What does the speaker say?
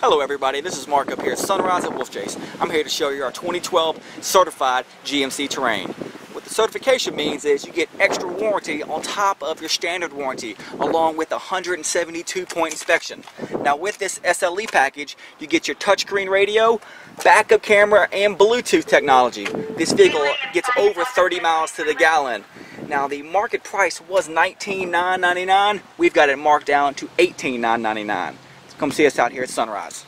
Hello everybody, this is Mark up here at Sunrise at Wolf Chase. I'm here to show you our 2012 certified GMC Terrain. What the certification means is you get extra warranty on top of your standard warranty along with a 172 point inspection. Now with this SLE package you get your touchscreen radio, backup camera and Bluetooth technology. This vehicle gets over 30 miles to the gallon. Now the market price was 19,999. We've got it marked down to $18,999. Come see us out here at Sunrise.